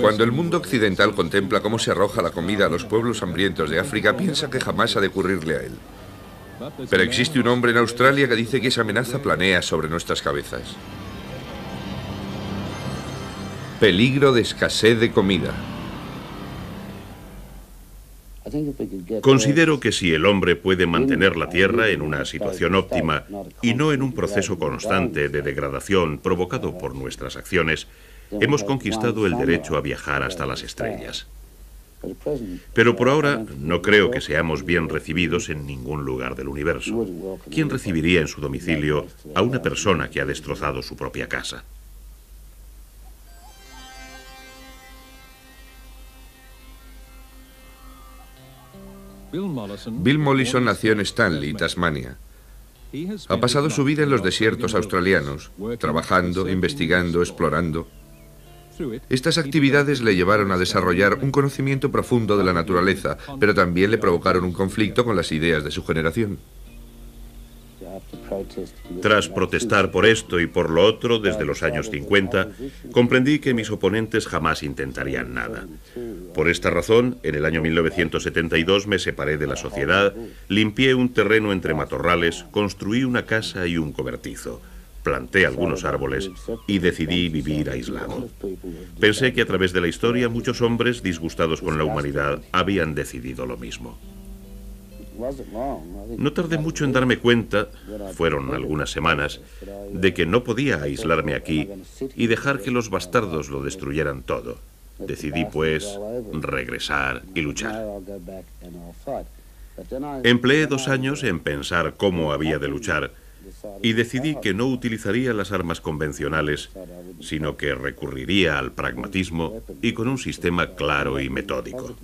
Cuando el mundo occidental contempla cómo se arroja la comida a los pueblos hambrientos de África, piensa que jamás ha de ocurrirle a él. Pero existe un hombre en Australia que dice que esa amenaza planea sobre nuestras cabezas. Peligro de escasez de comida. Considero que si el hombre puede mantener la Tierra en una situación óptima y no en un proceso constante de degradación provocado por nuestras acciones, hemos conquistado el derecho a viajar hasta las estrellas. Pero por ahora no creo que seamos bien recibidos en ningún lugar del universo. ¿Quién recibiría en su domicilio a una persona que ha destrozado su propia casa? Bill Mollison nació en Stanley, Tasmania. Ha pasado su vida en los desiertos australianos, trabajando, investigando, explorando. Estas actividades le llevaron a desarrollar un conocimiento profundo de la naturaleza, pero también le provocaron un conflicto con las ideas de su generación. Tras protestar por esto y por lo otro desde los años 50, comprendí que mis oponentes jamás intentarían nada. Por esta razón, en el año 1972 me separé de la sociedad, limpié un terreno entre matorrales, construí una casa y un cobertizo planté algunos árboles y decidí vivir aislado. Pensé que a través de la historia muchos hombres disgustados con la humanidad habían decidido lo mismo. No tardé mucho en darme cuenta, fueron algunas semanas, de que no podía aislarme aquí y dejar que los bastardos lo destruyeran todo. Decidí, pues, regresar y luchar. Empleé dos años en pensar cómo había de luchar y decidí que no utilizaría las armas convencionales, sino que recurriría al pragmatismo y con un sistema claro y metódico.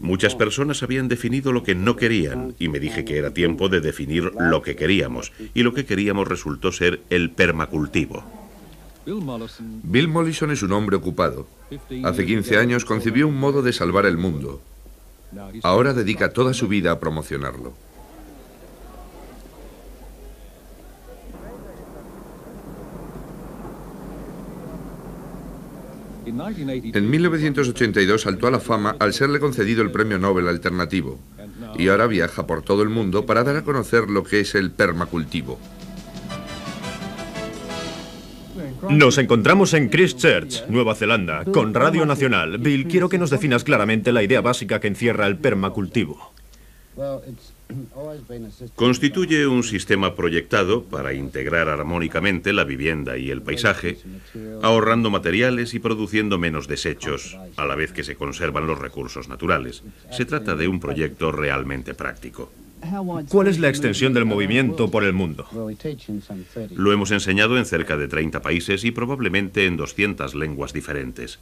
Muchas personas habían definido lo que no querían y me dije que era tiempo de definir lo que queríamos y lo que queríamos resultó ser el permacultivo. Bill Mollison es un hombre ocupado. Hace 15 años concibió un modo de salvar el mundo. Ahora dedica toda su vida a promocionarlo. En 1982 saltó a la fama al serle concedido el Premio Nobel Alternativo y ahora viaja por todo el mundo para dar a conocer lo que es el permacultivo. Nos encontramos en Christchurch, Nueva Zelanda, con Radio Nacional. Bill, quiero que nos definas claramente la idea básica que encierra el permacultivo. Constituye un sistema proyectado para integrar armónicamente la vivienda y el paisaje, ahorrando materiales y produciendo menos desechos, a la vez que se conservan los recursos naturales. Se trata de un proyecto realmente práctico. ¿Cuál es la extensión del movimiento por el mundo? Lo hemos enseñado en cerca de 30 países y probablemente en 200 lenguas diferentes.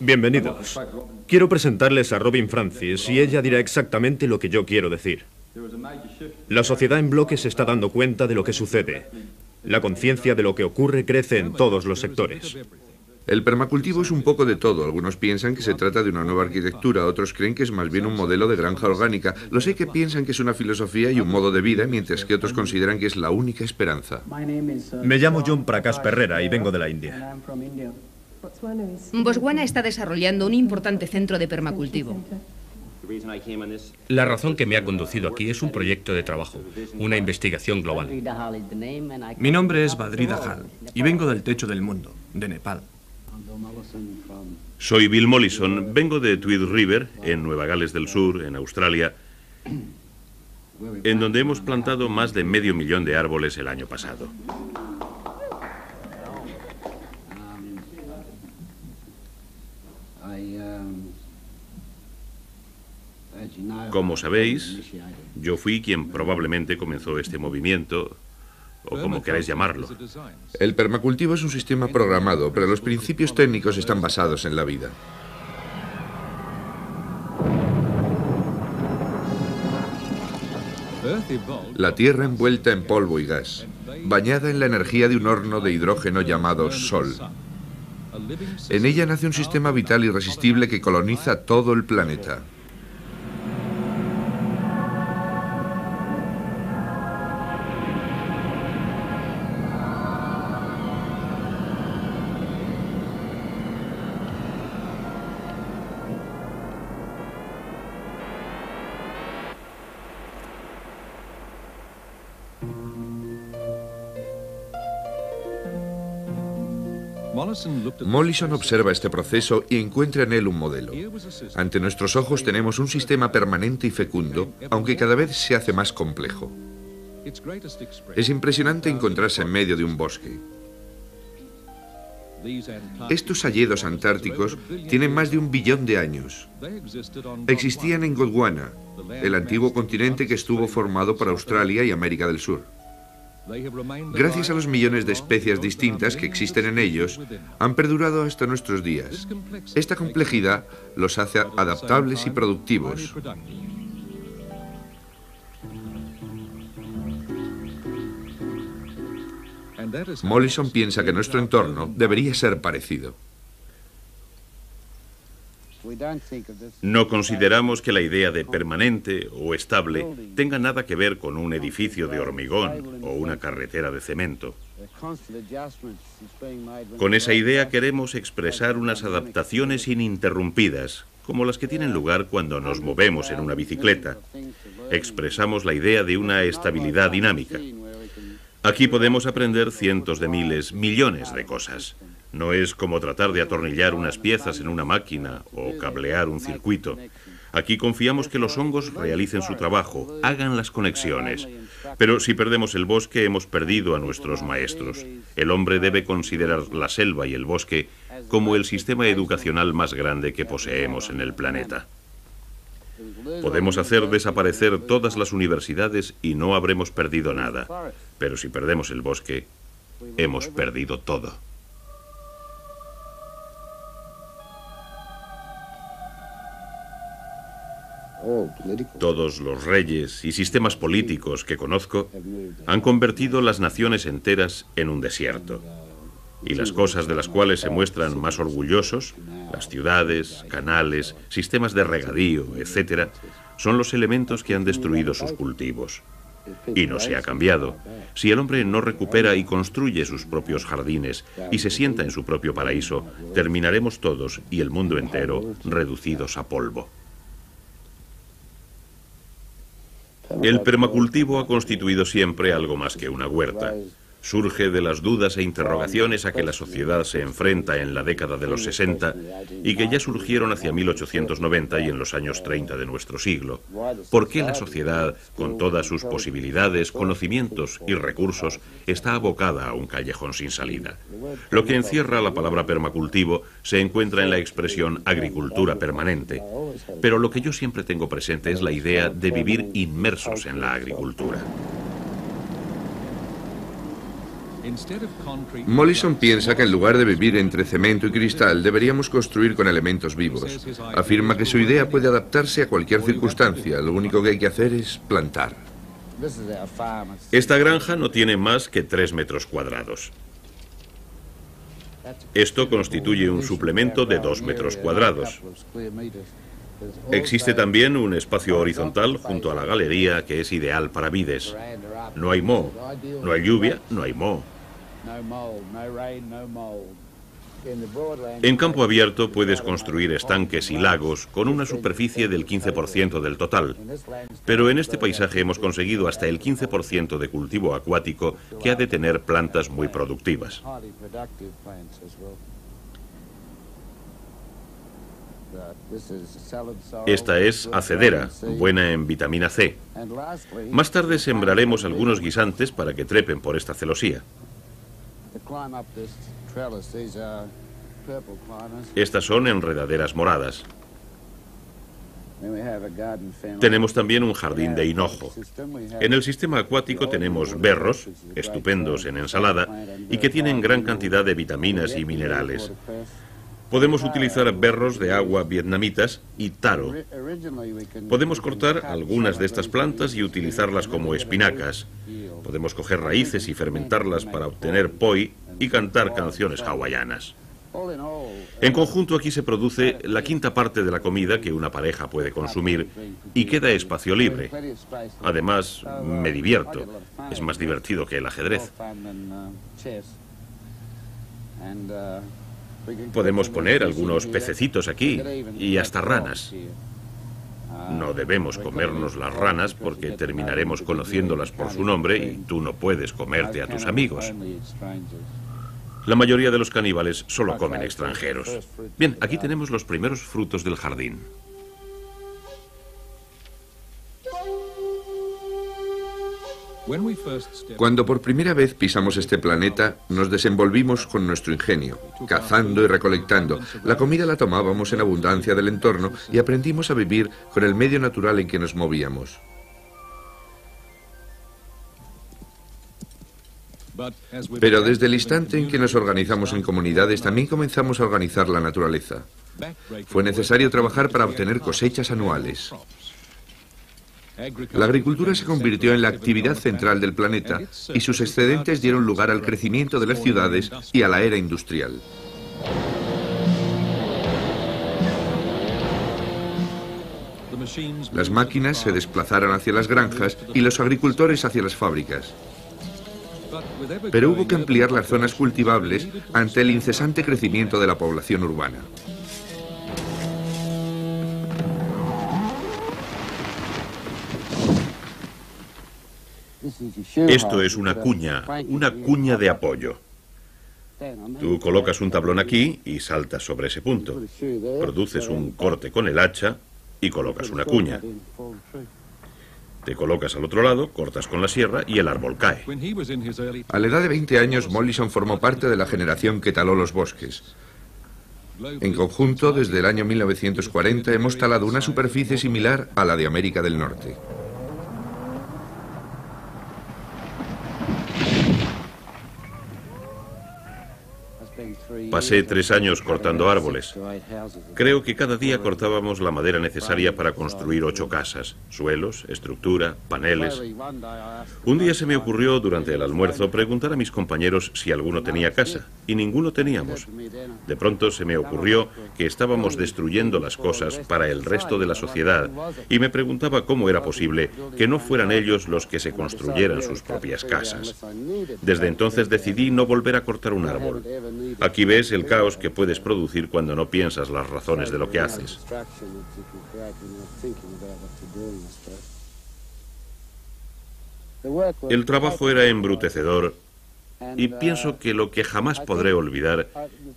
Bienvenidos. Quiero presentarles a Robin Francis y ella dirá exactamente lo que yo quiero decir. La sociedad en bloque se está dando cuenta de lo que sucede. La conciencia de lo que ocurre crece en todos los sectores. El permacultivo es un poco de todo. Algunos piensan que se trata de una nueva arquitectura, otros creen que es más bien un modelo de granja orgánica. Los hay que piensan que es una filosofía y un modo de vida, mientras que otros consideran que es la única esperanza. Me llamo John Prakash Perrera y vengo de la India. Botswana está desarrollando un importante centro de permacultivo. La razón que me ha conducido aquí es un proyecto de trabajo, una investigación global. Mi nombre es Badri Dahal y vengo del techo del mundo, de Nepal. Soy Bill Mollison, vengo de Tweed River, en Nueva Gales del Sur, en Australia, en donde hemos plantado más de medio millón de árboles el año pasado. Como sabéis, yo fui quien probablemente comenzó este movimiento o como queráis llamarlo. El permacultivo es un sistema programado, pero los principios técnicos están basados en la vida. La Tierra envuelta en polvo y gas, bañada en la energía de un horno de hidrógeno llamado Sol. En ella nace un sistema vital irresistible que coloniza todo el planeta. Mollison observa este proceso y encuentra en él un modelo. Ante nuestros ojos tenemos un sistema permanente y fecundo, aunque cada vez se hace más complejo. Es impresionante encontrarse en medio de un bosque. Estos hayedos antárticos tienen más de un billón de años. Existían en Gondwana, el antiguo continente que estuvo formado por Australia y América del Sur. Gracias a los millones de especies distintas que existen en ellos, han perdurado hasta nuestros días. Esta complejidad los hace adaptables y productivos. Mollison piensa que nuestro entorno debería ser parecido. No consideramos que la idea de permanente o estable tenga nada que ver con un edificio de hormigón o una carretera de cemento. Con esa idea queremos expresar unas adaptaciones ininterrumpidas, como las que tienen lugar cuando nos movemos en una bicicleta. Expresamos la idea de una estabilidad dinámica. Aquí podemos aprender cientos de miles, millones de cosas. No es como tratar de atornillar unas piezas en una máquina o cablear un circuito. Aquí confiamos que los hongos realicen su trabajo, hagan las conexiones. Pero si perdemos el bosque, hemos perdido a nuestros maestros. El hombre debe considerar la selva y el bosque como el sistema educacional más grande que poseemos en el planeta. Podemos hacer desaparecer todas las universidades y no habremos perdido nada. Pero si perdemos el bosque, hemos perdido todo. Todos los reyes y sistemas políticos que conozco han convertido las naciones enteras en un desierto. Y las cosas de las cuales se muestran más orgullosos, las ciudades, canales, sistemas de regadío, etc., son los elementos que han destruido sus cultivos. Y no se ha cambiado. Si el hombre no recupera y construye sus propios jardines y se sienta en su propio paraíso, terminaremos todos y el mundo entero reducidos a polvo. El permacultivo ha constituido siempre algo más que una huerta surge de las dudas e interrogaciones a que la sociedad se enfrenta en la década de los 60 y que ya surgieron hacia 1890 y en los años 30 de nuestro siglo. ¿Por qué la sociedad, con todas sus posibilidades, conocimientos y recursos, está abocada a un callejón sin salida? Lo que encierra la palabra permacultivo se encuentra en la expresión agricultura permanente, pero lo que yo siempre tengo presente es la idea de vivir inmersos en la agricultura. Mollison piensa que en lugar de vivir entre cemento y cristal, deberíamos construir con elementos vivos. Afirma que su idea puede adaptarse a cualquier circunstancia, lo único que hay que hacer es plantar. Esta granja no tiene más que tres metros cuadrados. Esto constituye un suplemento de dos metros cuadrados. Existe también un espacio horizontal junto a la galería que es ideal para vides. No hay moho, no hay lluvia, no hay moho. En campo abierto puedes construir estanques y lagos con una superficie del 15% del total, pero en este paisaje hemos conseguido hasta el 15% de cultivo acuático que ha de tener plantas muy productivas. Esta es acedera, buena en vitamina C. Más tarde sembraremos algunos guisantes para que trepen por esta celosía. Estas son enredaderas moradas. Tenemos también un jardín de hinojo. En el sistema acuático tenemos berros, estupendos en ensalada, y que tienen gran cantidad de vitaminas y minerales. Podemos utilizar berros de agua vietnamitas y taro. Podemos cortar algunas de estas plantas y utilizarlas como espinacas. Podemos coger raíces y fermentarlas para obtener poi y cantar canciones hawaianas. En conjunto aquí se produce la quinta parte de la comida que una pareja puede consumir y queda espacio libre. Además, me divierto. Es más divertido que el ajedrez. Podemos poner algunos pececitos aquí y hasta ranas. No debemos comernos las ranas porque terminaremos conociéndolas por su nombre y tú no puedes comerte a tus amigos. La mayoría de los caníbales solo comen extranjeros. Bien, aquí tenemos los primeros frutos del jardín. Cuando por primera vez pisamos este planeta, nos desenvolvimos con nuestro ingenio, cazando y recolectando. La comida la tomábamos en abundancia del entorno y aprendimos a vivir con el medio natural en que nos movíamos. Pero desde el instante en que nos organizamos en comunidades, también comenzamos a organizar la naturaleza. Fue necesario trabajar para obtener cosechas anuales. La agricultura se convirtió en la actividad central del planeta y sus excedentes dieron lugar al crecimiento de las ciudades y a la era industrial. Las máquinas se desplazaron hacia las granjas y los agricultores hacia las fábricas. Pero hubo que ampliar las zonas cultivables ante el incesante crecimiento de la población urbana. Esto es una cuña, una cuña de apoyo. Tú colocas un tablón aquí y saltas sobre ese punto. Produces un corte con el hacha y colocas una cuña. Te colocas al otro lado, cortas con la sierra y el árbol cae. A la edad de 20 años, Mollison formó parte de la generación que taló los bosques. En conjunto, desde el año 1940 hemos talado una superficie similar a la de América del Norte. Pasé tres años cortando árboles. Creo que cada día cortábamos la madera necesaria para construir ocho casas, suelos, estructura, paneles. Un día se me ocurrió durante el almuerzo preguntar a mis compañeros si alguno tenía casa, y ninguno teníamos. De pronto se me ocurrió que estábamos destruyendo las cosas para el resto de la sociedad, y me preguntaba cómo era posible que no fueran ellos los que se construyeran sus propias casas. Desde entonces decidí no volver a cortar un árbol. Aquí ves el caos que puedes producir cuando no piensas las razones de lo que haces. El trabajo era embrutecedor y pienso que lo que jamás podré olvidar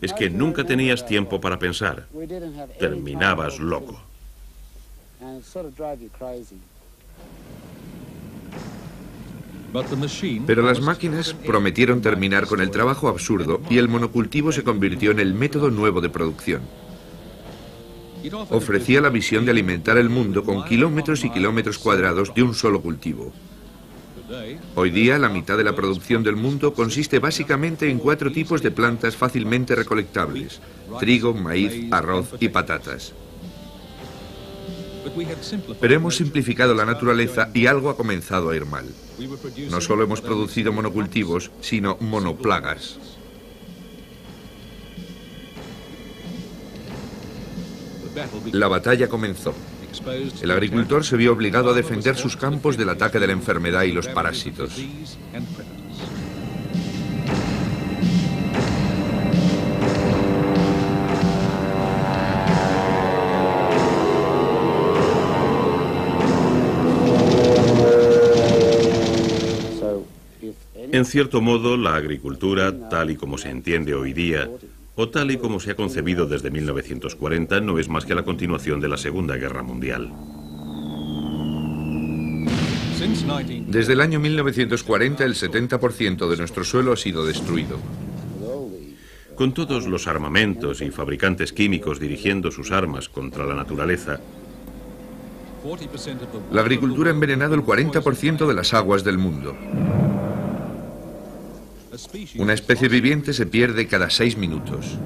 es que nunca tenías tiempo para pensar. Terminabas loco. Pero las máquinas prometieron terminar con el trabajo absurdo y el monocultivo se convirtió en el método nuevo de producción. Ofrecía la visión de alimentar el mundo con kilómetros y kilómetros cuadrados de un solo cultivo. Hoy día la mitad de la producción del mundo consiste básicamente en cuatro tipos de plantas fácilmente recolectables, trigo, maíz, arroz y patatas. Pero hemos simplificado la naturaleza y algo ha comenzado a ir mal. No solo hemos producido monocultivos, sino monoplagas. La batalla comenzó. El agricultor se vio obligado a defender sus campos del ataque de la enfermedad y los parásitos. En cierto modo, la agricultura, tal y como se entiende hoy día, o tal y como se ha concebido desde 1940, no es más que la continuación de la Segunda Guerra Mundial. Desde el año 1940, el 70% de nuestro suelo ha sido destruido. Con todos los armamentos y fabricantes químicos dirigiendo sus armas contra la naturaleza, la agricultura ha envenenado el 40% de las aguas del mundo. Una especie viviente se pierde cada seis minutos.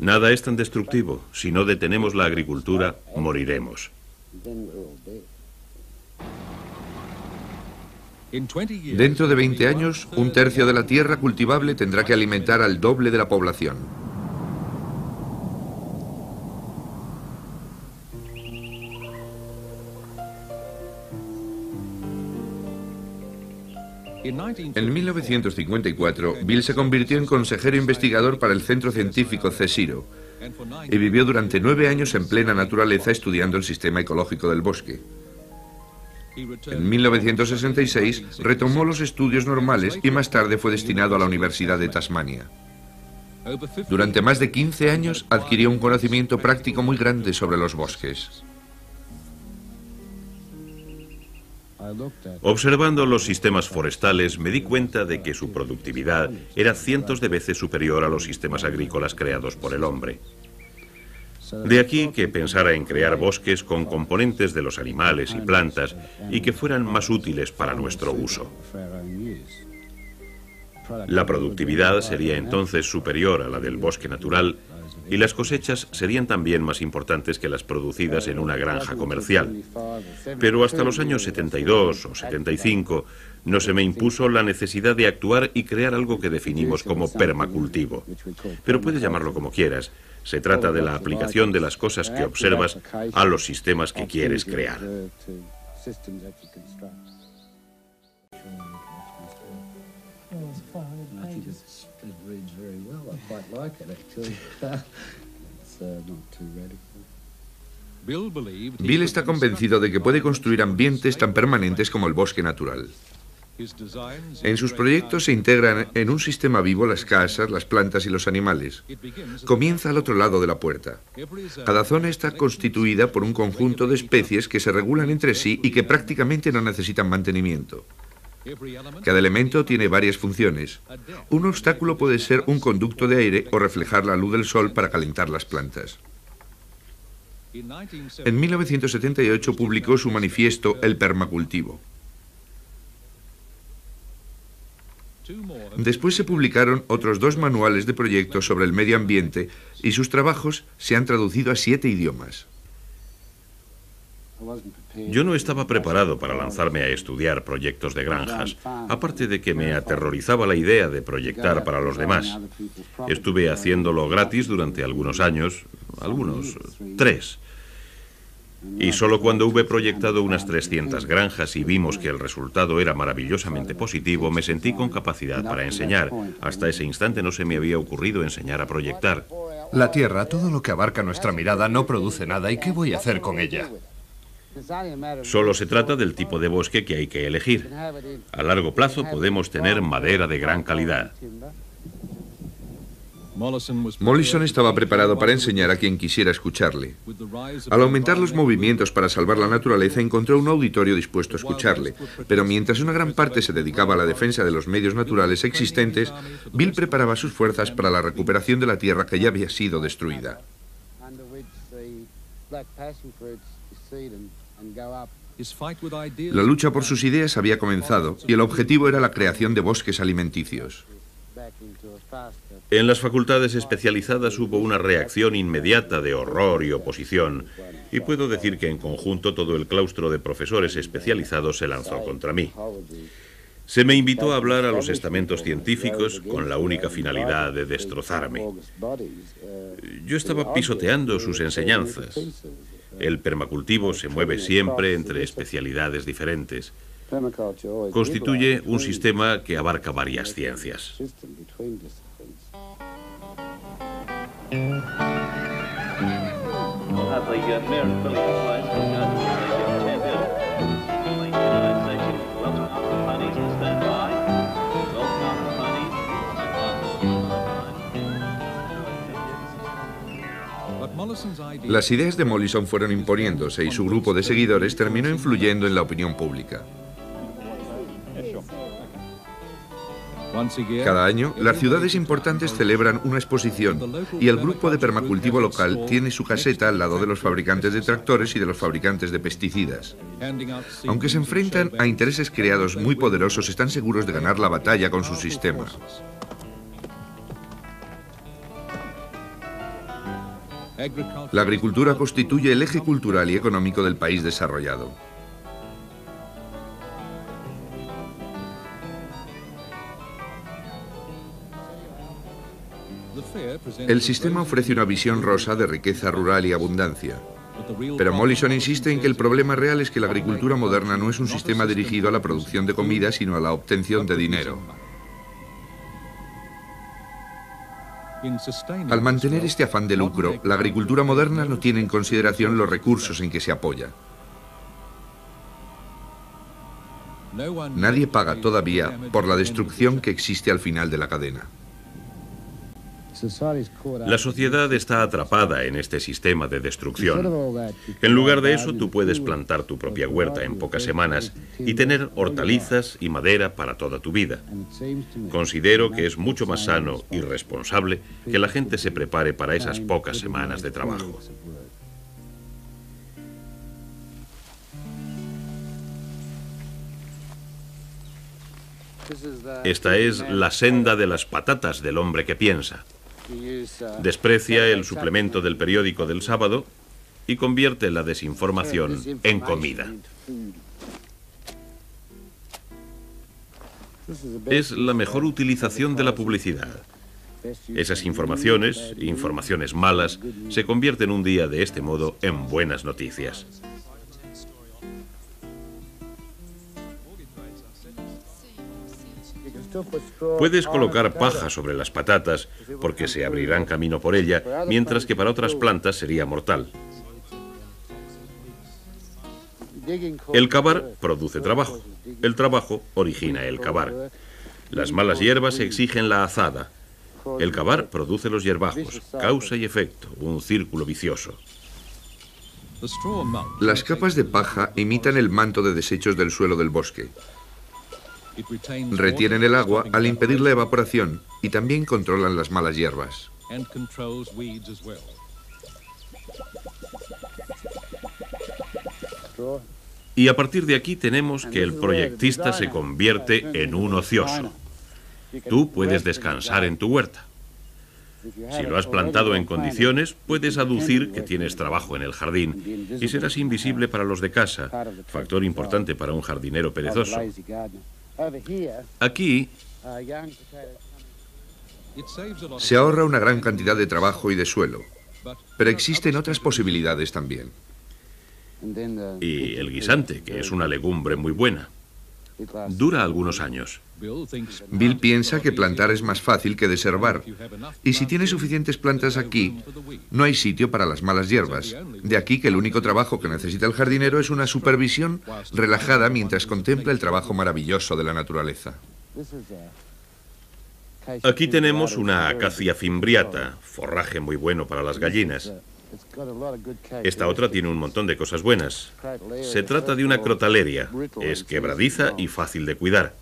Nada es tan destructivo. Si no detenemos la agricultura, moriremos. Dentro de 20 años, un tercio de la tierra cultivable tendrá que alimentar al doble de la población. En 1954, Bill se convirtió en consejero investigador para el Centro Científico CSIRO y vivió durante nueve años en plena naturaleza estudiando el sistema ecológico del bosque. En 1966 retomó los estudios normales y más tarde fue destinado a la Universidad de Tasmania. Durante más de 15 años adquirió un conocimiento práctico muy grande sobre los bosques. Observando los sistemas forestales me di cuenta de que su productividad era cientos de veces superior a los sistemas agrícolas creados por el hombre. De aquí que pensara en crear bosques con componentes de los animales y plantas y que fueran más útiles para nuestro uso. La productividad sería entonces superior a la del bosque natural y las cosechas serían también más importantes que las producidas en una granja comercial. Pero hasta los años 72 o 75 no se me impuso la necesidad de actuar y crear algo que definimos como permacultivo. Pero puedes llamarlo como quieras. Se trata de la aplicación de las cosas que observas a los sistemas que quieres crear. Bill está convencido de que puede construir ambientes tan permanentes como el bosque natural. En sus proyectos se integran en un sistema vivo las casas, las plantas y los animales. Comienza al otro lado de la puerta. Cada zona está constituida por un conjunto de especies que se regulan entre sí y que prácticamente no necesitan mantenimiento. Cada elemento tiene varias funciones. Un obstáculo puede ser un conducto de aire o reflejar la luz del sol para calentar las plantas. En 1978 publicó su manifiesto El permacultivo. Después se publicaron otros dos manuales de proyectos sobre el medio ambiente y sus trabajos se han traducido a siete idiomas. Yo no estaba preparado para lanzarme a estudiar proyectos de granjas, aparte de que me aterrorizaba la idea de proyectar para los demás. Estuve haciéndolo gratis durante algunos años, algunos tres. Y solo cuando hube proyectado unas 300 granjas y vimos que el resultado era maravillosamente positivo, me sentí con capacidad para enseñar. Hasta ese instante no se me había ocurrido enseñar a proyectar. La Tierra, todo lo que abarca nuestra mirada, no produce nada. ¿Y qué voy a hacer con ella? Solo se trata del tipo de bosque que hay que elegir. A largo plazo podemos tener madera de gran calidad. Mollison estaba preparado para enseñar a quien quisiera escucharle. Al aumentar los movimientos para salvar la naturaleza, encontró un auditorio dispuesto a escucharle. Pero mientras una gran parte se dedicaba a la defensa de los medios naturales existentes, Bill preparaba sus fuerzas para la recuperación de la tierra que ya había sido destruida. La lucha por sus ideas había comenzado y el objetivo era la creación de bosques alimenticios. En las facultades especializadas hubo una reacción inmediata de horror y oposición, y puedo decir que en conjunto todo el claustro de profesores especializados se lanzó contra mí. Se me invitó a hablar a los estamentos científicos con la única finalidad de destrozarme. Yo estaba pisoteando sus enseñanzas. El permacultivo se mueve siempre entre especialidades diferentes. Constituye un sistema que abarca varias ciencias. Las ideas de Mollison fueron imponiéndose y su grupo de seguidores terminó influyendo en la opinión pública. Cada año, las ciudades importantes celebran una exposición y el grupo de permacultivo local tiene su caseta al lado de los fabricantes de tractores y de los fabricantes de pesticidas. Aunque se enfrentan a intereses creados muy poderosos, están seguros de ganar la batalla con su sistema. La agricultura constituye el eje cultural y económico del país desarrollado. El sistema ofrece una visión rosa de riqueza rural y abundancia. Pero Mollison insiste en que el problema real es que la agricultura moderna no es un sistema dirigido a la producción de comida, sino a la obtención de dinero. Al mantener este afán de lucro, la agricultura moderna no tiene en consideración los recursos en que se apoya. Nadie paga todavía por la destrucción que existe al final de la cadena. La sociedad está atrapada en este sistema de destrucción. En lugar de eso, tú puedes plantar tu propia huerta en pocas semanas y tener hortalizas y madera para toda tu vida. Considero que es mucho más sano y responsable que la gente se prepare para esas pocas semanas de trabajo. Esta es la senda de las patatas del hombre que piensa. Desprecia el suplemento del periódico del sábado y convierte la desinformación en comida. Es la mejor utilización de la publicidad. Esas informaciones, informaciones malas, se convierten un día de este modo en buenas noticias. Puedes colocar paja sobre las patatas porque se abrirán camino por ella, mientras que para otras plantas sería mortal. El cavar produce trabajo. El trabajo origina el cavar. Las malas hierbas exigen la azada. El cavar produce los hierbajos, causa y efecto, un círculo vicioso. Las capas de paja imitan el manto de desechos del suelo del bosque. Retienen el agua al impedir la evaporación y también controlan las malas hierbas. Y a partir de aquí tenemos que el proyectista se convierte en un ocioso. Tú puedes descansar en tu huerta. Si lo has plantado en condiciones, puedes aducir que tienes trabajo en el jardín y serás invisible para los de casa, factor importante para un jardinero perezoso. Aquí se ahorra una gran cantidad de trabajo y de suelo, pero existen otras posibilidades también. Y el guisante, que es una legumbre muy buena. Dura algunos años. Bill piensa que plantar es más fácil que deservar. Y si tiene suficientes plantas aquí, no hay sitio para las malas hierbas. De aquí que el único trabajo que necesita el jardinero es una supervisión relajada mientras contempla el trabajo maravilloso de la naturaleza. Aquí tenemos una acacia fimbriata, forraje muy bueno para las gallinas. Esta otra tiene un montón de cosas buenas. Se trata de una crotaleria. Es quebradiza y fácil de cuidar.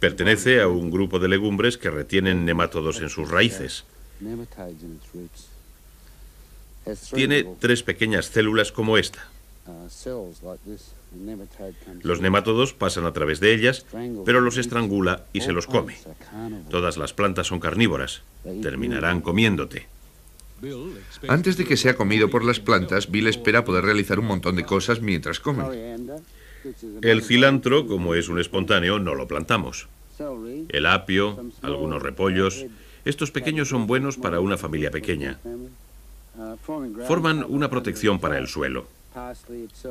Pertenece a un grupo de legumbres que retienen nemátodos en sus raíces. Tiene tres pequeñas células como esta. Los nemátodos pasan a través de ellas, pero los estrangula y se los come. Todas las plantas son carnívoras. Terminarán comiéndote. Antes de que sea comido por las plantas, Bill espera poder realizar un montón de cosas mientras come. El cilantro, como es un espontáneo, no lo plantamos. El apio, algunos repollos. Estos pequeños son buenos para una familia pequeña. Forman una protección para el suelo.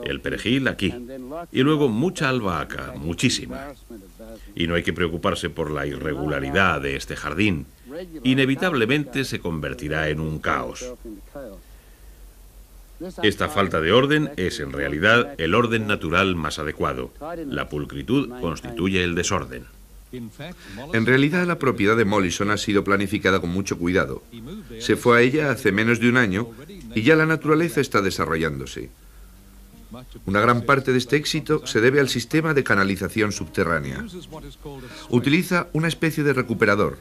El perejil aquí. Y luego mucha albahaca, muchísima. Y no hay que preocuparse por la irregularidad de este jardín. Inevitablemente se convertirá en un caos. Esta falta de orden es en realidad el orden natural más adecuado. La pulcritud constituye el desorden. En realidad la propiedad de Mollison ha sido planificada con mucho cuidado. Se fue a ella hace menos de un año y ya la naturaleza está desarrollándose. Una gran parte de este éxito se debe al sistema de canalización subterránea. Utiliza una especie de recuperador.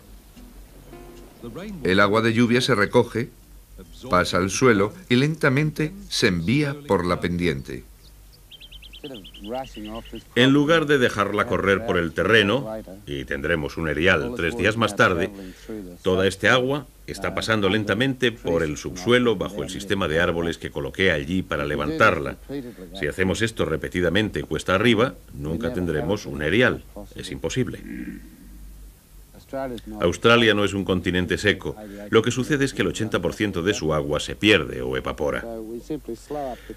El agua de lluvia se recoge, pasa al suelo y lentamente se envía por la pendiente. En lugar de dejarla correr por el terreno, y tendremos un erial tres días más tarde, toda este agua está pasando lentamente por el subsuelo bajo el sistema de árboles que coloqué allí para levantarla. Si hacemos esto repetidamente cuesta arriba, nunca tendremos un erial. Es imposible. Australia no. Es un continente seco. Lo que sucede es que el 80% de su agua se pierde o evapora.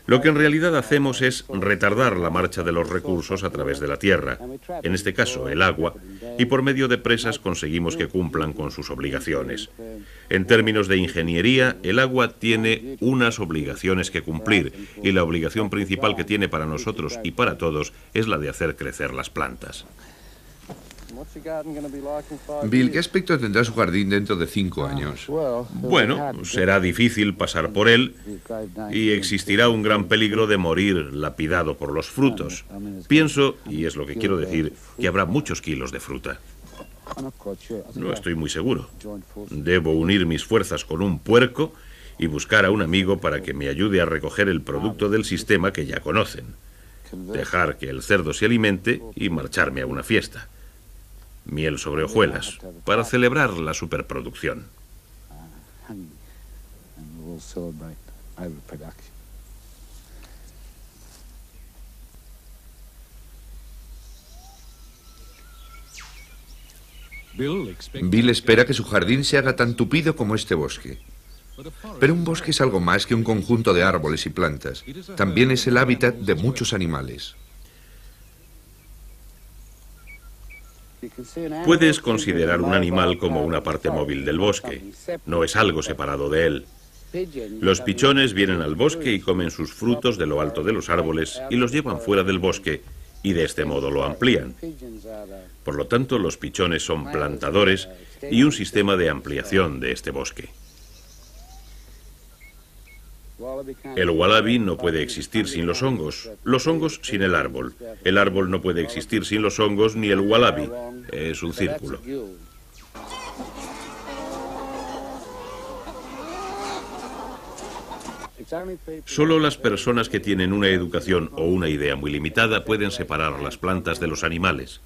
Lo que en realidad hacemos es retardar la marcha de los recursos a través de la tierra, en este caso el agua, y por medio de presas conseguimos que cumplan con sus obligaciones. En términos de ingeniería, el agua tiene unas obligaciones que cumplir. Y la obligación principal que tiene para nosotros y para todos es la de hacer crecer las plantas. Bill, ¿qué aspecto tendrá su jardín dentro de cinco años? Bueno, será difícil pasar por él y existirá un gran peligro de morir lapidado por los frutos. Pienso, y es lo que quiero decir, que habrá muchos kilos de fruta. No estoy muy seguro. Debo unir mis fuerzas con un puerco y buscar a un amigo para que me ayude a recoger el producto del sistema que ya conocen. Dejar que el cerdo se alimente y marcharme a una fiesta miel sobre hojuelas, para celebrar la superproducción. Bill espera que su jardín se haga tan tupido como este bosque. Pero un bosque es algo más que un conjunto de árboles y plantas. También es el hábitat de muchos animales. Puedes considerar un animal como una parte móvil del bosque, no es algo separado de él. Los pichones vienen al bosque y comen sus frutos de lo alto de los árboles y los llevan fuera del bosque y de este modo lo amplían. Por lo tanto, los pichones son plantadores y un sistema de ampliación de este bosque. El wallaby no puede existir sin los hongos, los hongos sin el árbol. El árbol no puede existir sin los hongos ni el wallaby. Es un círculo. Solo las personas que tienen una educación o una idea muy limitada pueden separar las plantas de los animales.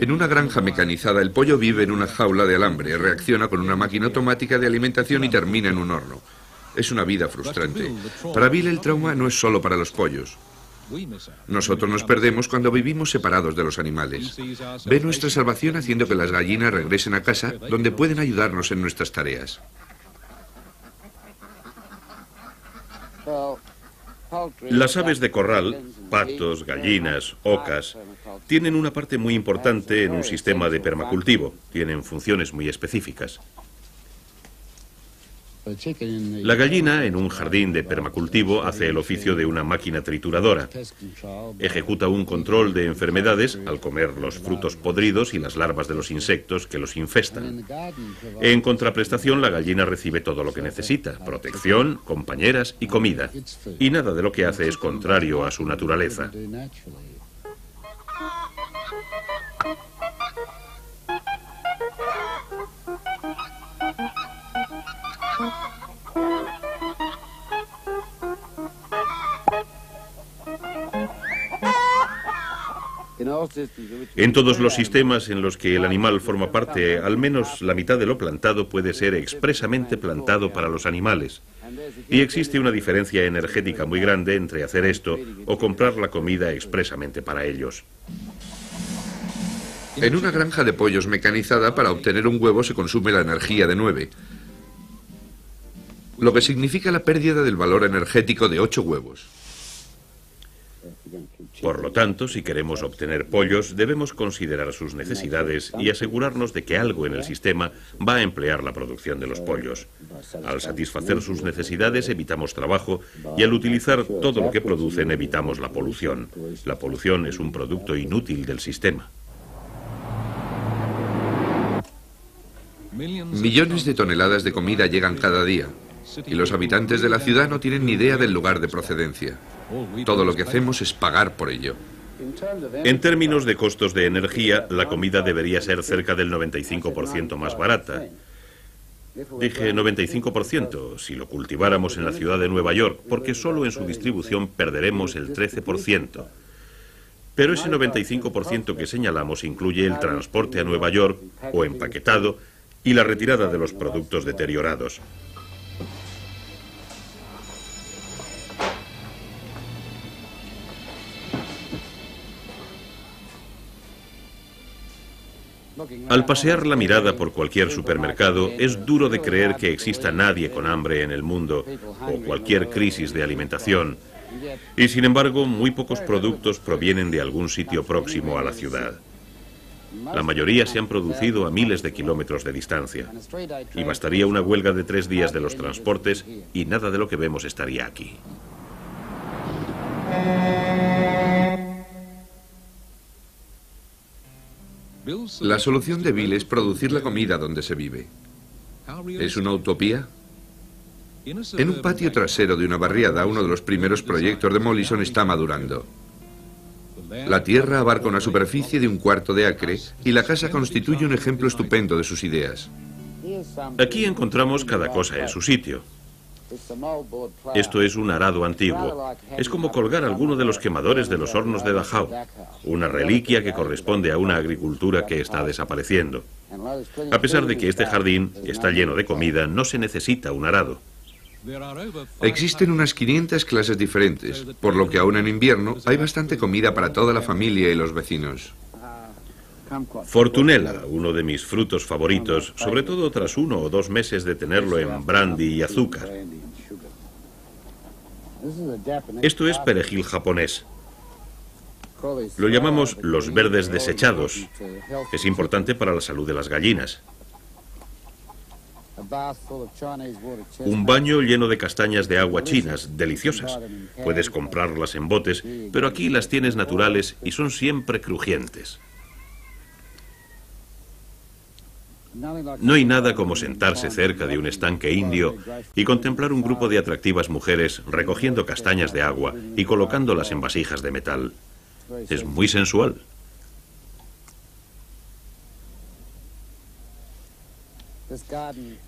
En una granja mecanizada, el pollo vive en una jaula de alambre, reacciona con una máquina automática de alimentación y termina en un horno. Es una vida frustrante. Para Bill el trauma no es solo para los pollos. Nosotros nos perdemos cuando vivimos separados de los animales. Ve nuestra salvación haciendo que las gallinas regresen a casa, donde pueden ayudarnos en nuestras tareas. Las aves de corral, patos, gallinas, ocas, tienen una parte muy importante en un sistema de permacultivo. Tienen funciones muy específicas. La gallina en un jardín de permacultivo hace el oficio de una máquina trituradora. Ejecuta un control de enfermedades al comer los frutos podridos y las larvas de los insectos que los infestan. En contraprestación, la gallina recibe todo lo que necesita, protección, compañeras y comida. Y nada de lo que hace es contrario a su naturaleza. En todos los sistemas en los que el animal forma parte, al menos la mitad de lo plantado puede ser expresamente plantado para los animales. Y existe una diferencia energética muy grande entre hacer esto o comprar la comida expresamente para ellos. En una granja de pollos mecanizada, para obtener un huevo se consume la energía de nueve, lo que significa la pérdida del valor energético de ocho huevos. Por lo tanto, si queremos obtener pollos, debemos considerar sus necesidades y asegurarnos de que algo en el sistema va a emplear la producción de los pollos. Al satisfacer sus necesidades evitamos trabajo y al utilizar todo lo que producen evitamos la polución. La polución es un producto inútil del sistema. Millones de toneladas de comida llegan cada día y los habitantes de la ciudad no tienen ni idea del lugar de procedencia. Todo lo que hacemos es pagar por ello. En términos de costos de energía, la comida debería ser cerca del 95% más barata. Dije 95% si lo cultiváramos en la ciudad de Nueva York, porque solo en su distribución perderemos el 13%. Pero ese 95% que señalamos incluye el transporte a Nueva York o empaquetado y la retirada de los productos deteriorados. Al pasear la mirada por cualquier supermercado, es duro de creer que exista nadie con hambre en el mundo o cualquier crisis de alimentación. Y sin embargo, muy pocos productos provienen de algún sitio próximo a la ciudad. La mayoría se han producido a miles de kilómetros de distancia. Y bastaría una huelga de tres días de los transportes y nada de lo que vemos estaría aquí. La solución de Bill es producir la comida donde se vive. ¿Es una utopía? En un patio trasero de una barriada, uno de los primeros proyectos de Mollison está madurando. La tierra abarca una superficie de un cuarto de acre y la casa constituye un ejemplo estupendo de sus ideas. Aquí encontramos cada cosa en su sitio. Esto es un arado antiguo. Es como colgar alguno de los quemadores de los hornos de Dachau, una reliquia que corresponde a una agricultura que está desapareciendo. A pesar de que este jardín está lleno de comida, no se necesita un arado. Existen unas 500 clases diferentes, por lo que aún en invierno hay bastante comida para toda la familia y los vecinos. Fortunella, uno de mis frutos favoritos, sobre todo tras uno o dos meses de tenerlo en brandy y azúcar. Esto es perejil japonés. Lo llamamos los verdes desechados. Es importante para la salud de las gallinas. Un baño lleno de castañas de agua chinas, deliciosas. Puedes comprarlas en botes, pero aquí las tienes naturales y son siempre crujientes. No hay nada como sentarse cerca de un estanque indio y contemplar un grupo de atractivas mujeres recogiendo castañas de agua y colocándolas en vasijas de metal. Es muy sensual.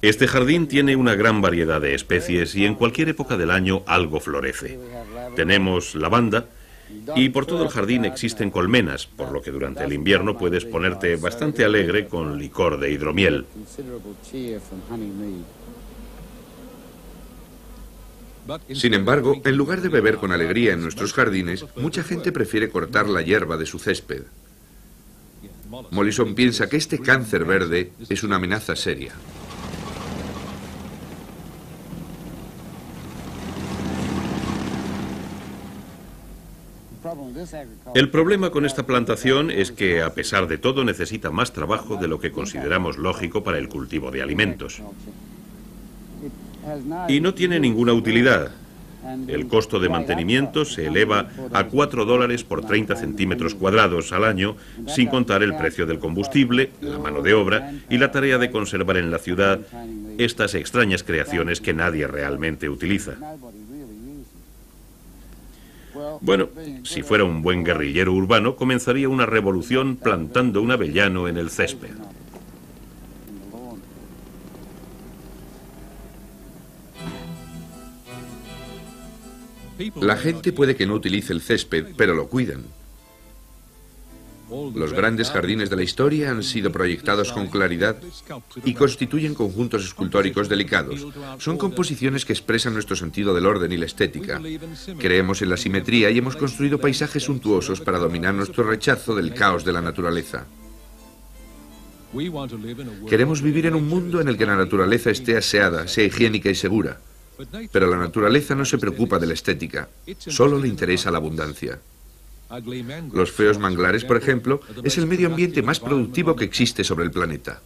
Este jardín tiene una gran variedad de especies y en cualquier época del año algo florece. Tenemos lavanda, y por todo el jardín existen colmenas, por lo que durante el invierno puedes ponerte bastante alegre con licor de hidromiel. Sin embargo, en lugar de beber con alegría en nuestros jardines, mucha gente prefiere cortar la hierba de su césped. Mollison piensa que este cáncer verde es una amenaza seria. El problema con esta plantación es que, a pesar de todo, necesita más trabajo de lo que consideramos lógico para el cultivo de alimentos. Y no tiene ninguna utilidad. El costo de mantenimiento se eleva a 4 dólares por 30 centímetros cuadrados al año, sin contar el precio del combustible, la mano de obra y la tarea de conservar en la ciudad estas extrañas creaciones que nadie realmente utiliza. Bueno, si fuera un buen guerrillero urbano, comenzaría una revolución plantando un avellano en el césped. La gente puede que no utilice el césped, pero lo cuidan. Los grandes jardines de la historia han sido proyectados con claridad y constituyen conjuntos escultóricos delicados. Son composiciones que expresan nuestro sentido del orden y la estética. Creemos en la simetría y hemos construido paisajes suntuosos para dominar nuestro rechazo del caos de la naturaleza. Queremos vivir en un mundo en el que la naturaleza esté aseada, sea higiénica y segura. Pero la naturaleza no se preocupa de la estética, solo le interesa la abundancia. Los feos manglares, por ejemplo, es el medio ambiente más productivo que existe sobre el planeta.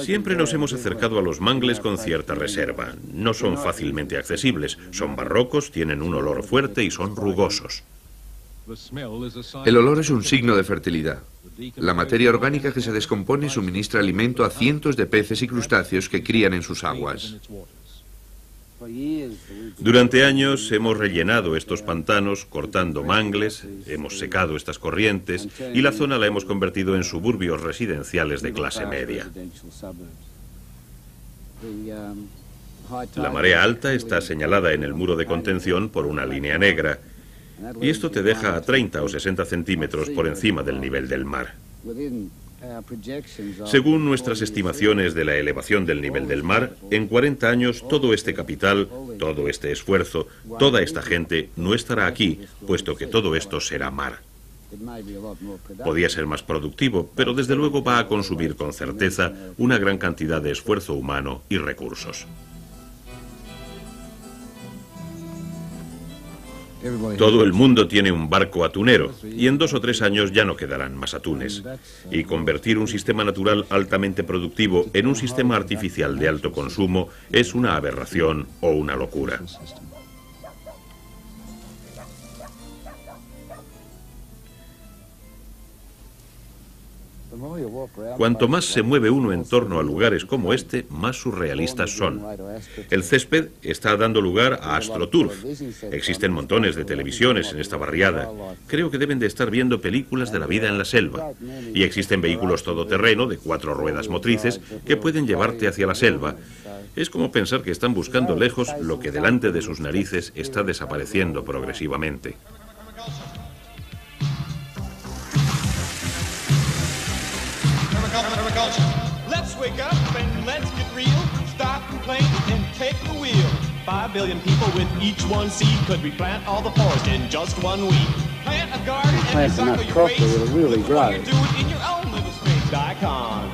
Siempre nos hemos acercado a los mangles con cierta reserva. No son fácilmente accesibles, son barrocos, tienen un olor fuerte y son rugosos. El olor es un signo de fertilidad. La materia orgánica que se descompone suministra alimento a cientos de peces y crustáceos que crían en sus aguas. Durante años hemos rellenado estos pantanos cortando mangles, hemos secado estas corrientes y la zona la hemos convertido en suburbios residenciales de clase media. La marea alta está señalada en el muro de contención por una línea negra y esto te deja a 30 o 60 centímetros por encima del nivel del mar. Según nuestras estimaciones de la elevación del nivel del mar, en 40 años todo este capital, todo este esfuerzo, toda esta gente no estará aquí, puesto que todo esto será mar. Podía ser más productivo, pero desde luego va a consumir con certeza una gran cantidad de esfuerzo humano y recursos. Todo el mundo tiene un barco atunero y en dos o tres años ya no quedarán más atunes. Y convertir un sistema natural altamente productivo en un sistema artificial de alto consumo es una aberración o una locura. Cuanto más se mueve uno en torno a lugares como este, más surrealistas son. El césped está dando lugar a astroturf. Existen montones de televisiones en esta barriada. Creo que deben de estar viendo películas de la vida en la selva. Y existen vehículos todoterreno de cuatro ruedas motrices que pueden llevarte hacia la selva. Es como pensar que están buscando lejos lo que delante de sus narices está desapareciendo progresivamente. Five billion people with each one seed could replant all the forest in just one week. Plant a garden and recycle your waste. It'll really grow. You do it in your own little space. Daikon.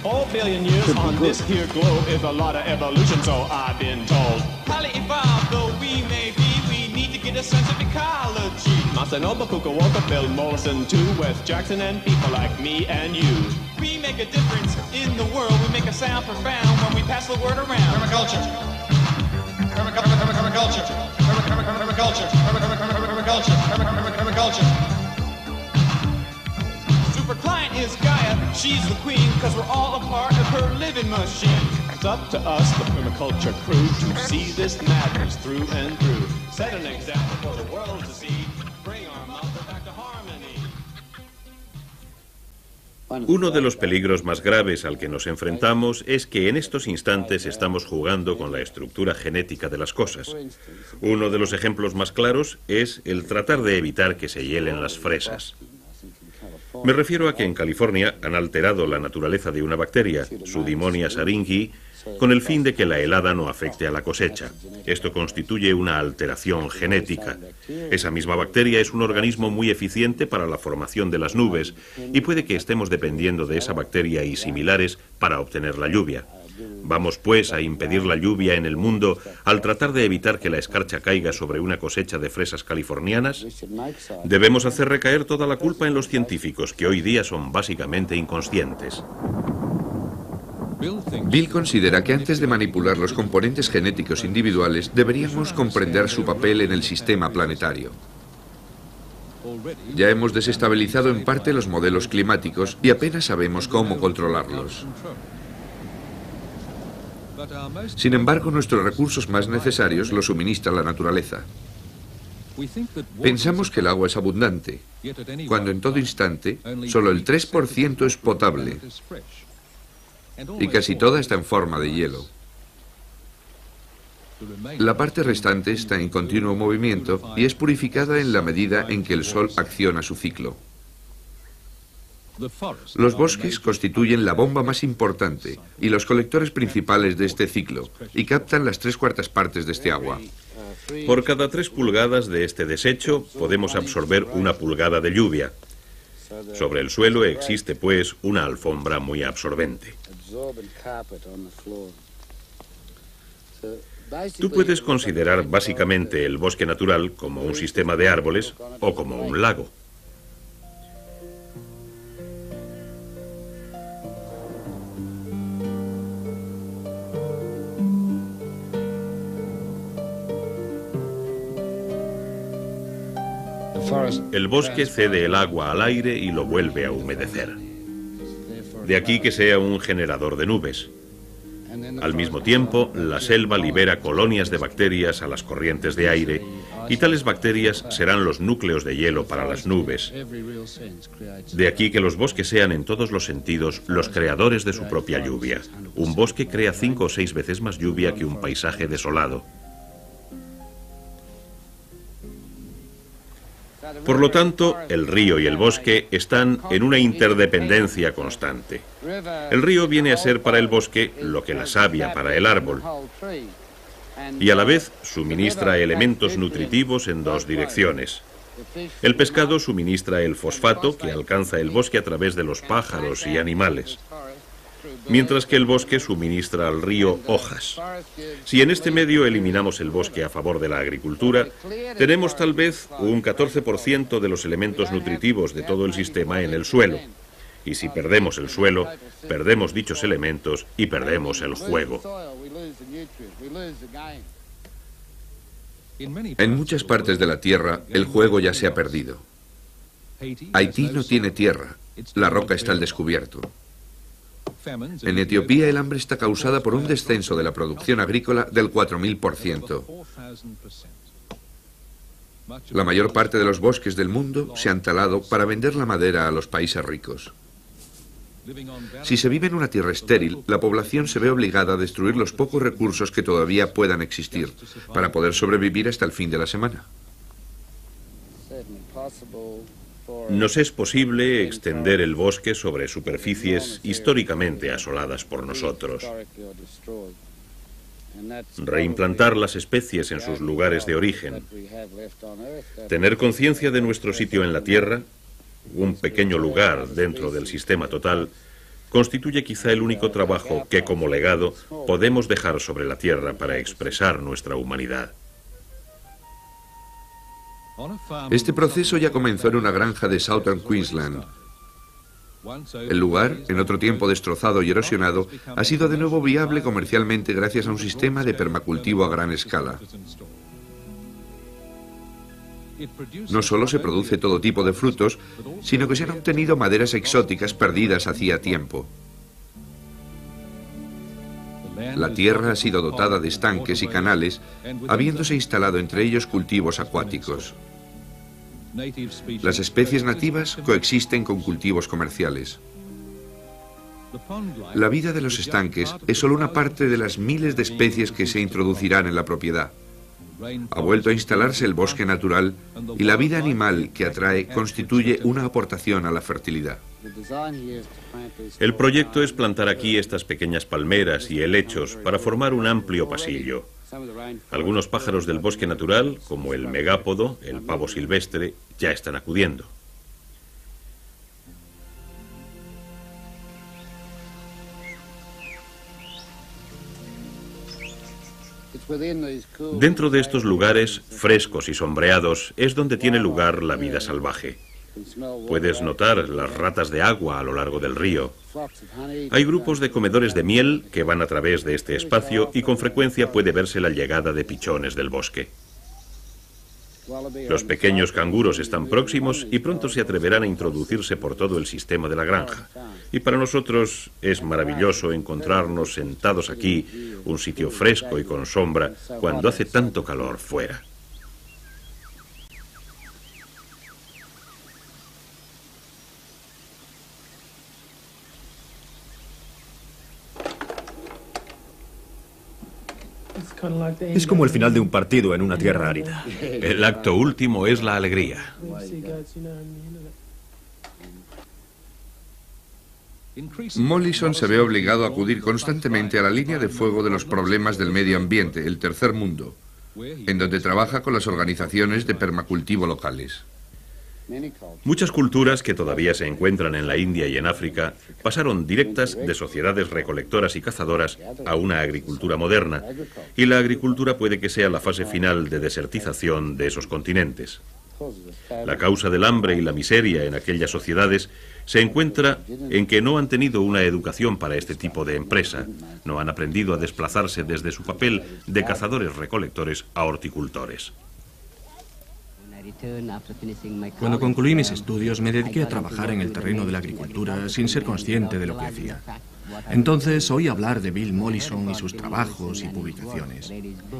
Four billion years on this here globe is a lot of evolution, so I've been told. Highly evolved though we get a sense of ecology. Masanobu Fukuoka, Bill Mollison too, Wes Jackson and people like me and you. We make a difference in the world, we make a sound profound when we pass the word around. Permaculture. Permaculture. Permaculture. Permaculture. Permaculture. Permaculture. Super client is Gaia, she's the queen, cause we're all a part of her living machine. It's up to us, the permaculture crew, to see this madness through and through. Uno de los peligros más graves al que nos enfrentamos es que en estos instantes estamos jugando con la estructura genética de las cosas. Uno de los ejemplos más claros es el tratar de evitar que se hielen las fresas. Me refiero a que en California han alterado la naturaleza de una bacteria, Pseudomonas aeruginosa, con el fin de que la helada no afecte a la cosecha. Esto constituye una alteración genética. Esa misma bacteria es un organismo muy eficiente para la formación de las nubes y puede que estemos dependiendo de esa bacteria y similares para obtener la lluvia. Vamos pues a impedir la lluvia en el mundo al tratar de evitar que la escarcha caiga sobre una cosecha de fresas californianas? Debemos hacer recaer toda la culpa en los científicos, que hoy día son básicamente inconscientes. Bill considera que antes de manipular los componentes genéticos individuales deberíamos comprender su papel en el sistema planetario. Ya hemos desestabilizado en parte los modelos climáticos y apenas sabemos cómo controlarlos. Sin embargo, nuestros recursos más necesarios los suministra la naturaleza. Pensamos que el agua es abundante, cuando en todo instante solo el 3% es potable y casi toda está en forma de hielo. La parte restante está en continuo movimiento y es purificada en la medida en que el Sol acciona su ciclo. Los bosques constituyen la bomba más importante y los colectores principales de este ciclo y captan las tres cuartas partes de este agua. Por cada tres pulgadas de este desecho podemos absorber una pulgada de lluvia. Sobre el suelo existe, pues, una alfombra muy absorbente. Tú puedes considerar básicamente el bosque natural como un sistema de árboles o como un lago. El bosque cede el agua al aire y lo vuelve a humedecer. De aquí que sea un generador de nubes. Al mismo tiempo, la selva libera colonias de bacterias a las corrientes de aire y tales bacterias serán los núcleos de hielo para las nubes. De aquí que los bosques sean en todos los sentidos los creadores de su propia lluvia. Un bosque crea cinco o seis veces más lluvia que un paisaje desolado. Por lo tanto, el río y el bosque están en una interdependencia constante. El río viene a ser para el bosque lo que la savia para el árbol. y a la vez suministra elementos nutritivos en dos direcciones. El pescado suministra el fosfato que alcanza el bosque a través de los pájaros y animales, mientras que el bosque suministra al río hojas. Si en este medio eliminamos el bosque a favor de la agricultura, tenemos tal vez un 14% de los elementos nutritivos de todo el sistema en el suelo. Y si perdemos el suelo, perdemos dichos elementos y perdemos el juego. En muchas partes de la Tierra, el juego ya se ha perdido. Haití no tiene tierra. La roca está al descubierto. En Etiopía el hambre está causada por un descenso de la producción agrícola del 4.000%. La mayor parte de los bosques del mundo se han talado para vender la madera a los países ricos. Si se vive en una tierra estéril, la población se ve obligada a destruir los pocos recursos que todavía puedan existir para poder sobrevivir hasta el fin de la semana. Nos es posible extender el bosque sobre superficies históricamente asoladas por nosotros. Reimplantar las especies en sus lugares de origen. Tener conciencia de nuestro sitio en la Tierra un pequeño lugar dentro del sistema total, constituye quizá el único trabajo que como legado podemos dejar sobre la Tierra para expresar nuestra humanidad. Este proceso ya comenzó en una granja de Southern Queensland. El lugar, en otro tiempo destrozado y erosionado, ha sido de nuevo viable comercialmente gracias a un sistema de permacultivo a gran escala. No solo se produce todo tipo de frutos, sino que se han obtenido maderas exóticas perdidas hacía tiempo. La tierra ha sido dotada de estanques y canales, habiéndose instalado entre ellos cultivos acuáticos. Las especies nativas coexisten con cultivos comerciales. La vida de los estanques es solo una parte de las miles de especies que se introducirán en la propiedad. Ha vuelto a instalarse el bosque natural y la vida animal que atrae constituye una aportación a la fertilidad. El proyecto es plantar aquí estas pequeñas palmeras y helechos para formar un amplio pasillo. Algunos pájaros del bosque natural, como el megápodo, el pavo silvestre, ya están acudiendo. Dentro de estos lugares, frescos y sombreados, es donde tiene lugar la vida salvaje. Puedes notar las ratas de agua a lo largo del río. Hay grupos de comedores de miel que van a través de este espacio y con frecuencia puede verse la llegada de pichones del bosque. Los pequeños canguros están próximos y pronto se atreverán a introducirse por todo el sistema de la granja. Y para nosotros es maravilloso encontrarnos sentados aquí, un sitio fresco y con sombra, cuando hace tanto calor fuera. Es como el final de un partido en una tierra árida. El acto último es la alegría. Mollison se ve obligado a acudir constantemente a la línea de fuego de los problemas del medio ambiente, el tercer mundo, en donde trabaja con las organizaciones de permacultivo locales. Muchas culturas que todavía se encuentran en la India y en África pasaron directas de sociedades recolectoras y cazadoras a una agricultura moderna, y la agricultura puede que sea la fase final de desertización de esos continentes. La causa del hambre y la miseria en aquellas sociedades se encuentra en que no han tenido una educación para este tipo de empresa, no han aprendido a desplazarse desde su papel de cazadores recolectores a horticultores. Cuando concluí mis estudios me dediqué a trabajar en el terreno de la agricultura sin ser consciente de lo que hacía. Entonces oí hablar de Bill Mollison y sus trabajos y publicaciones,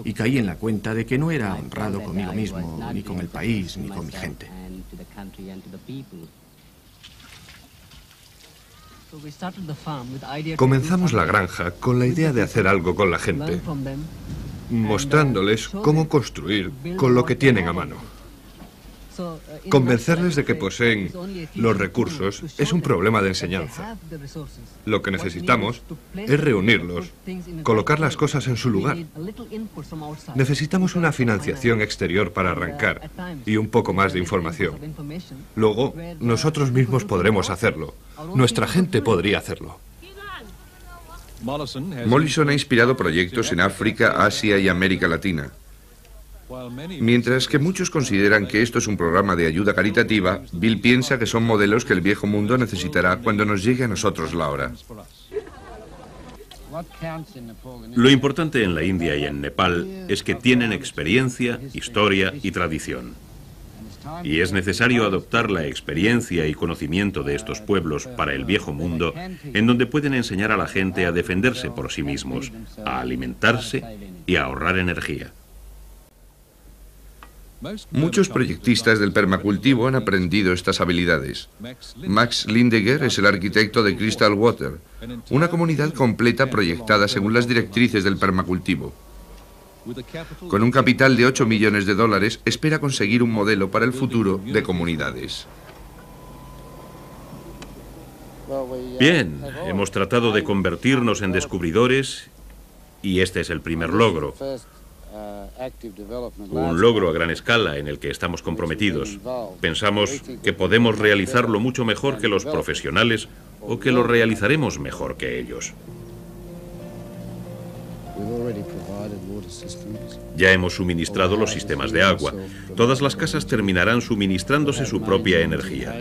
y caí en la cuenta de que no era honrado conmigo mismo, ni con el país, ni con mi gente. Comenzamos la granja con la idea de hacer algo con la gente, mostrándoles cómo construir con lo que tienen a mano. Convencerles de que poseen los recursos es un problema de enseñanza. Lo que necesitamos es reunirlos, colocar las cosas en su lugar. Necesitamos una financiación exterior para arrancar y un poco más de información. Luego, nosotros mismos podremos hacerlo. Nuestra gente podría hacerlo. Mollison ha inspirado proyectos en África, Asia y América Latina. Mientras que muchos consideran que esto es un programa de ayuda caritativa, Bill piensa que son modelos que el viejo mundo necesitará cuando nos llegue a nosotros la hora. Lo importante en la India y en Nepal es que tienen experiencia, historia y tradición. Y es necesario adoptar la experiencia y conocimiento de estos pueblos para el viejo mundo, en donde pueden enseñar a la gente a defenderse por sí mismos, a alimentarse y a ahorrar energía. Muchos proyectistas del permacultivo han aprendido estas habilidades. Max Lindegger es el arquitecto de Crystal Water, una comunidad completa proyectada según las directrices del permacultivo. Con un capital de 8 millones de dólares, espera conseguir un modelo para el futuro de comunidades. Bien, hemos tratado de convertirnos en descubridores y este es el primer logro. Un logro a gran escala en el que estamos comprometidos. Pensamos que podemos realizarlo mucho mejor que los profesionales o que lo realizaremos mejor que ellos. Ya hemos suministrado los sistemas de agua. Todas las casas terminarán suministrándose su propia energía.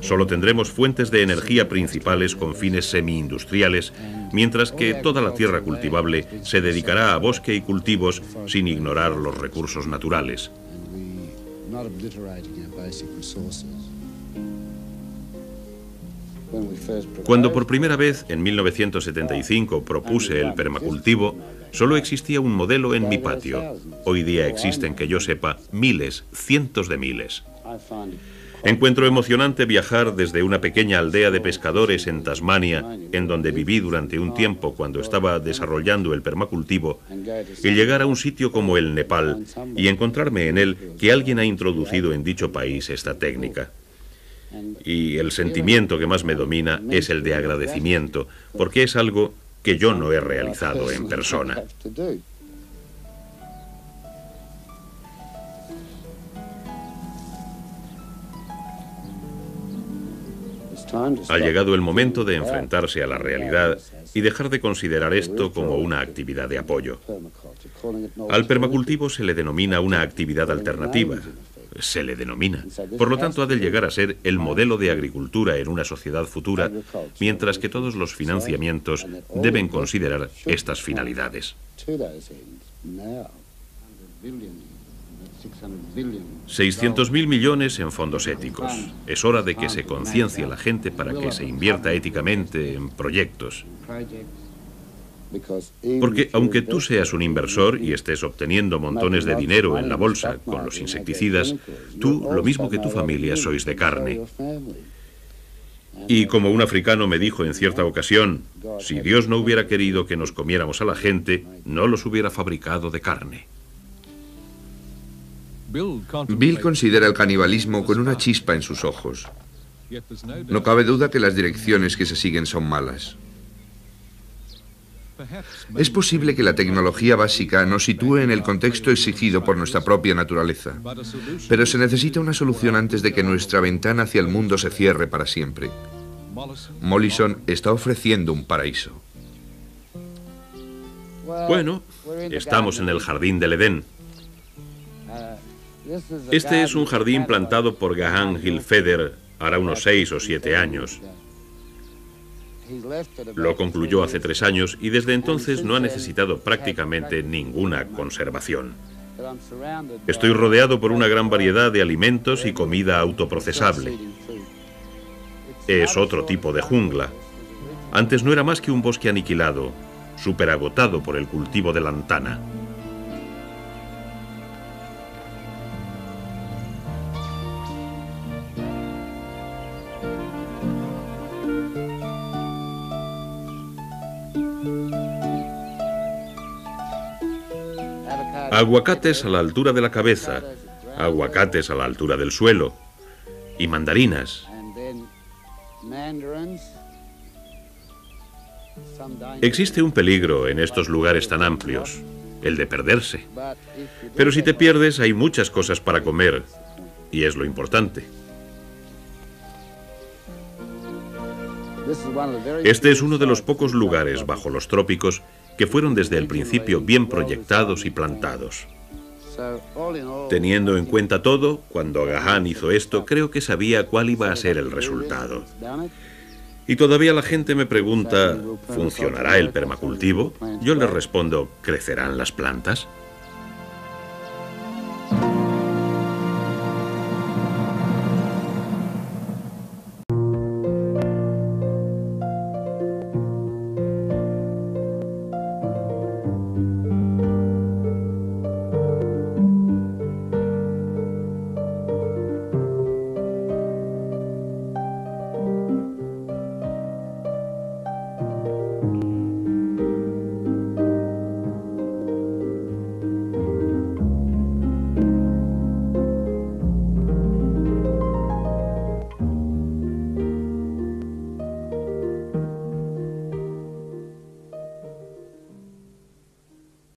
Solo tendremos fuentes de energía principales con fines semi-industriales, mientras que toda la tierra cultivable se dedicará a bosque y cultivos sin ignorar los recursos naturales. Cuando por primera vez, en 1975, propuse el permacultivo, solo existía un modelo en mi patio. Hoy día existen, que yo sepa, miles, cientos de miles. Encuentro emocionante viajar desde una pequeña aldea de pescadores en Tasmania, en donde viví durante un tiempo cuando estaba desarrollando el permacultivo, y llegar a un sitio como el Nepal y encontrarme en él que alguien ha introducido en dicho país esta técnica. Y el sentimiento que más me domina es el de agradecimiento, porque es algo que yo no he realizado en persona. Ha llegado el momento de enfrentarse a la realidad y dejar de considerar esto como una actividad de apoyo. Al permacultivo se le denomina una actividad alternativa, se le denomina. Por lo tanto, ha de llegar a ser el modelo de agricultura en una sociedad futura, mientras que todos los financiamientos deben considerar estas finalidades. 600.000 millones en fondos éticos. Es hora de que se conciencie la gente para que se invierta éticamente en proyectos. Porque aunque tú seas un inversor y estés obteniendo montones de dinero en la bolsa con los insecticidas, tú, lo mismo que tu familia, sois de carne. Y como un africano me dijo en cierta ocasión, si Dios no hubiera querido que nos comiéramos a la gente, no los hubiera fabricado de carne. Bill considera el canibalismo con una chispa en sus ojos. No cabe duda que las direcciones que se siguen son malas. Es posible que la tecnología básica nos sitúe en el contexto exigido por nuestra propia naturaleza, pero se necesita una solución antes de que nuestra ventana hacia el mundo se cierre para siempre. Mollison está ofreciendo un paraíso. Bueno, estamos en el jardín del Edén. Este es un jardín plantado por Gahan Hilfeder hará unos seis o siete años. Lo concluyó hace tres años y desde entonces no ha necesitado prácticamente ninguna conservación. Estoy rodeado por una gran variedad de alimentos y comida autoprocesable. Es otro tipo de jungla. Antes no era más que un bosque aniquilado, superagotado por el cultivo de lantana. Aguacates a la altura de la cabeza, aguacates a la altura del suelo y mandarinas. Existe un peligro en estos lugares tan amplios, el de perderse. Pero si te pierdes hay muchas cosas para comer y es lo importante. Este es uno de los pocos lugares bajo los trópicos que fueron desde el principio bien proyectados y plantados. Teniendo en cuenta todo, cuando Agahan hizo esto, creo que sabía cuál iba a ser el resultado. Y todavía la gente me pregunta, ¿funcionará el permacultivo? Yo les respondo, ¿crecerán las plantas?